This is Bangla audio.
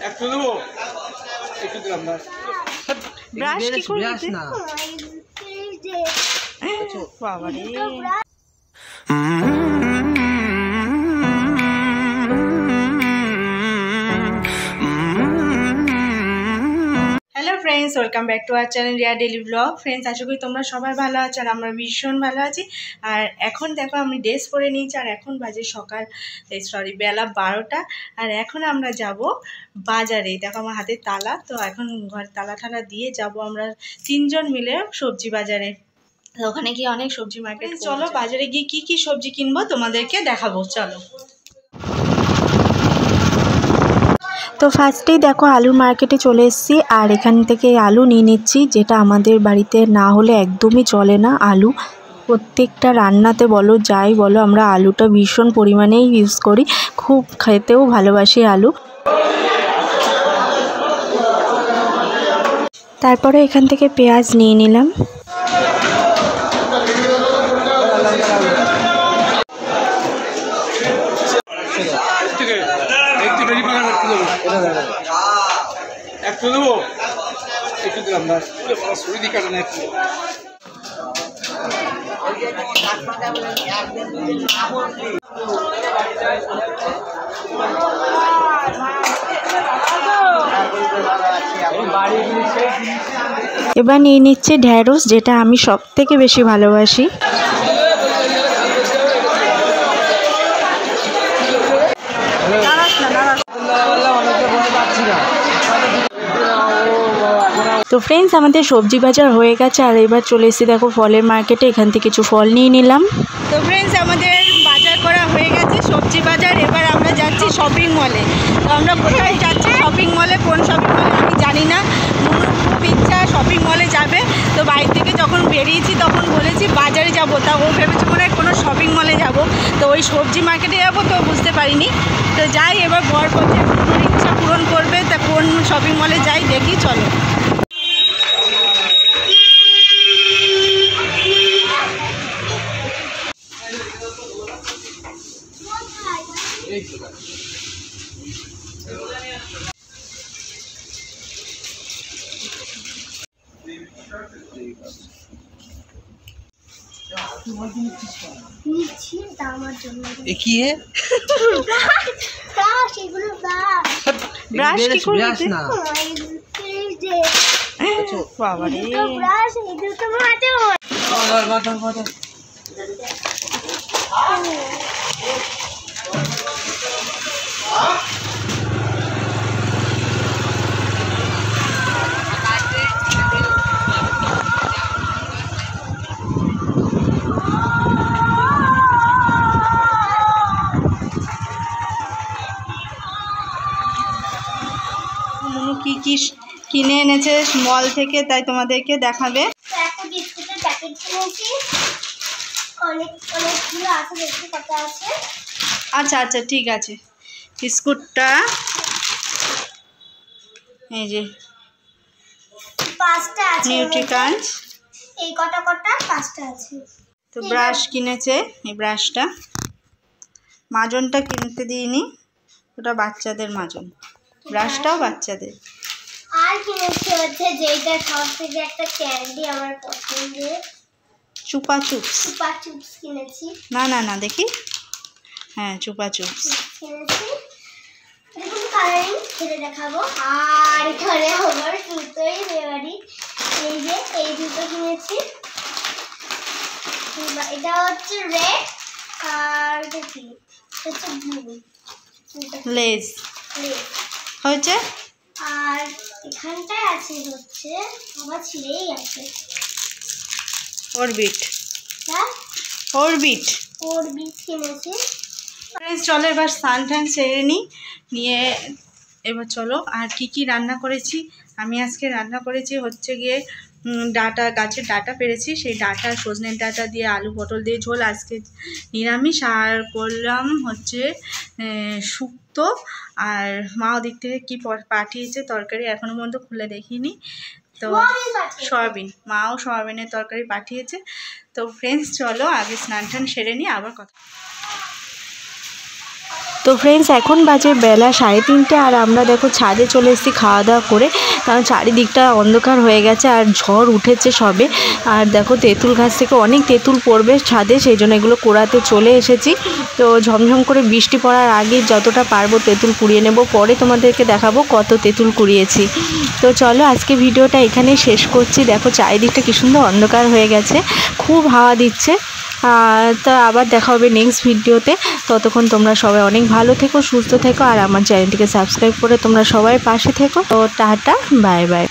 একটু দেবো? একটু দিলাম না ব্রাশ কি করে না। বাবা রে welcome back to our channel Riya daily blog friends আশা করি তোমরা সবাই ভালো আছো আর আমরা ভীষণ ভালো আছি। আর এখন দেখো আমি ড্রেস পরে নিয়েছি আর এখন বাজে সকাল সরি বেলা বারোটা। আর এখন আমরা যাব বাজারে। দেখো আমার হাতে তালা তো এখন ঘর তালা ঠালা দিয়ে যাব আমরা তিনজন মিলে সবজি বাজারে। তো ওখানে গিয়ে অনেক সবজি মার্কেট চলো বাজারে গিয়ে কি কি সবজি কিনবো তোমাদেরকে দেখাবো চলো। তো ফার্স্টেই দেখো আলুর মার্কেটে চলে এসেছি, আর এখান থেকে আলু নিয়ে নিচ্ছি, যেটা আমাদের বাড়িতে না হলে একদমই চলে না আলু। প্রত্যেকটা রান্নাতে বলো, যাই বলো, আমরা আলুটা ভীষণ পরিমাণেই ইউজ করি, খুব খেতেও ভালোবাসি আলু। তারপরে এখান থেকে পেঁয়াজ নিয়ে নিলাম। ঠিক একটু দেবো। একটু দেবো? একটু দিলাম না শরীর কাটে না একটু। এবার নিয়ে নিচ্ছে ঢ্যাঁড়স যেটা আমি সব থেকে বেশি ভালোবাসি। ফ্রেন্ডস আমাদের সবজি বাজার হয়ে গেছে আর এবার চলে এসেছি দেখো ফলের মার্কেটে এখান থেকে কিছু ফল নিয়ে নিলাম। তো ফ্রেন্ডস আমাদের বাজার করা হয়ে গেছে, সবজি বাজার। এবার আমরা যাচ্ছি শপিং মলে তো আমরা কোথায় যাচ্ছি শপিং মলে কোন শপিং মলে আমি জানি না। খুব ইচ্ছা শপিং মলে যাবে। তো বাড়ি থেকে যখন বেরিয়েছি, তখন বলেছি বাজারে যাব। তা ও ভেবেছে মনে হয় কোনো শপিং মলে যাব। তো ওই সবজি মার্কেটে যাব তো বুঝতে পারিনি। তো যাই, এবার বর মনুর ইচ্ছা পূরণ করবে, তা কোন শপিং মলে যাই দেখি, চলো। কি হে ব্রাশ এগুলো ব্রাশ ব্রাশ কি করে ব্রাশ দিতে? না এই যে বাবা রে দুটো ব্রাশ এই দুটো মাঝে মাথা মাথা কিনে এনেছে মল থেকে তাই তোমাদেরকে দেখাবে। আচ্ছা আচ্ছা ঠিক আছে। বিস্কুটটা এই যে পাঁচটা আছে এর এই কটা কটা পাঁচটা আছে। তো ব্রাশ কিনেছে এই ব্রাশটা মাজনটা কিনতে দিইনি ওটা বাচ্চাদের মাজন। ব্রাশটাও বাচ্চাদের। আর কিনেছি হচ্ছে যেটা সব থেকে একটা ক্যান্ডি আমার পছন্দের? চুপা চুপস। সুপার চিপস কিনেছি। না না না দেখি। হ্যাঁ চুপা চুপস। কিনেছি। দেখুন কালারিং খেলে দেখাবো। আর এখানে আমার জুতোই দেওয়ারি এই যে এই জুতো কিনেছি। এটা হচ্ছে রেড আর কি? হচ্ছে ব্লু লেজ হয়েছে? আর এখানটায় আছে হচ্ছে আমার ছিঁড়েই আছে। অরবিট। হ্যাঁ? অরবিট। অরবিট কিনেছি। চলো এবার স্নান টান সেরে নিই নিয়ে এবার চলো আর কি কি রান্না করেছি আমি আজকে রান্না করেছি হচ্ছে গিয়ে ডাটা গাছের ডাটা পেরেছি। সেই ডাটা সজনের ডাটা দিয়ে আলু পটল দিয়ে ঝোল। আজকে নিরামিষ। আর করলাম হচ্ছে শুক্তো। আর মা ওদিক থেকে কী পাঠিয়েছে তরকারি এখনও পর্যন্ত খুলে দেখিনি। তো সয়াবিন মাও সয়াবিনের তরকারি পাঠিয়েছে। তো ফ্রেন্ডস চলো আগে স্নান টান সেরে নিই আবার কথা। তো ফ্রেন্ডস এখন বাজে বেলা সাড়ে তিনটে। আর আমরা দেখো ছাদে চলে এসেছি খাওয়া দাওয়া করে। কারণ চারিদিকটা অন্ধকার হয়ে গেছে আর ঝড় উঠেছে সবে। আর দেখো তেঁতুল গাছ থেকে অনেক তেঁতুল পড়বে ছাদে, সেই জন্য এগুলো কোড়াতে চলে এসেছি। তো ঝমঝম করে বৃষ্টি পড়ার আগে যতটা পারব তেঁতুল কুড়িয়ে নেব। পরে তোমাদেরকে দেখাবো কত তেঁতুল কুড়িয়েছি। তো চলো আজকে ভিডিওটা এখানেই শেষ করছি। দেখো চারিদিকটা কি সুন্দর অন্ধকার হয়ে গেছে, খুব হাওয়া দিচ্ছে। তা আবার দেখা হবে নেক্সট ভিডিওতে। ততক্ষণ তোমরা সবাই অনেক ভালো থেকো, সুস্থ থেকো, আর আমার চ্যানেলটিকে সাবস্ক্রাইব করে তোমরা সবাই পাশে থেকো। তো টাটা। Bye bye